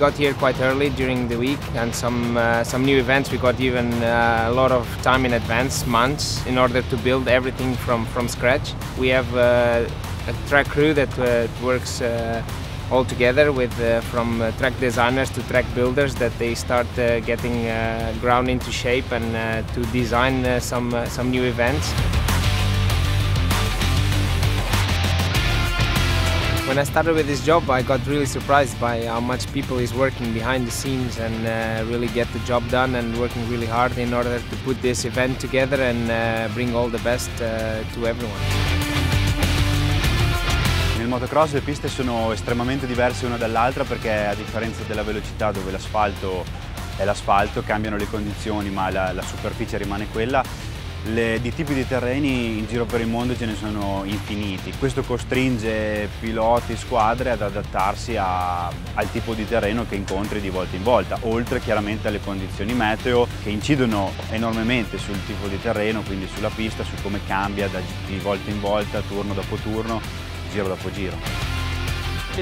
got here quite early during the week, and some uh, some new events we got even uh, a lot of time in advance, months, in order to build everything from from scratch. We have uh, a track crew that uh, works uh, all together with uh, from track designers to track builders that they start getting ground into shape and to design some some new events. When I started with this job, I got really surprised by how much people is working behind the scenes and uh, really get the job done and working really hard in order to put this event together and uh, bring all the best uh, to everyone. Nel motocross le piste sono estremamente diverse una dall'altra perché a differenza della velocità dove l'asfalto è l'asfalto, cambiano le condizioni ma la, la superficie rimane quella, le, di tipi di terreni in giro per il mondo ce ne sono infiniti. Questo costringe piloti, squadre ad adattarsi a, al tipo di terreno che incontri di volta in volta, oltre chiaramente alle condizioni meteo che incidono enormemente sul tipo di terreno, quindi sulla pista, su come cambia da, di volta in volta, turno dopo turno, giro dopo giro.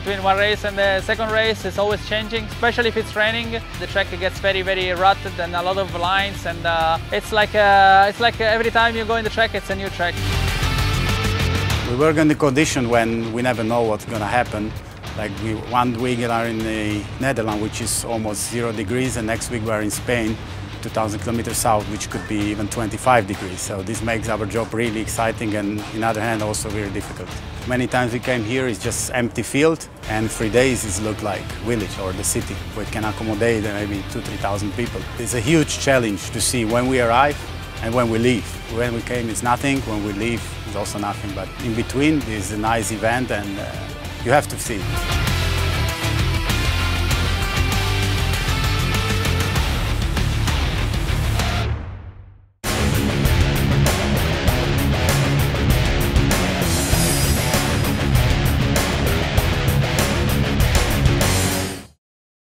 Between one race and the second race it's always changing especially if it's raining. The track gets very very rutted and a lot of lines and uh, it's like uh, it's like every time you go in the track it's a new track. We work on the condition when we never know what's going to happen. Like we, one week we are in the Netherlands, which is almost zero degrees, and next week we are in Spain, 2,000 kilometers south, which could be even 25 degrees. So this makes our job really exciting and, on the other hand, also very difficult. Many times we came here, it's just empty field, and three days it looked like village or the city, where it can accommodate maybe two, 3,000 people. It's a huge challenge to see when we arrive and when we leave. When we came, it's nothing. When we leave, it's also nothing. But in between, there's a nice event, and uh, you have to see it.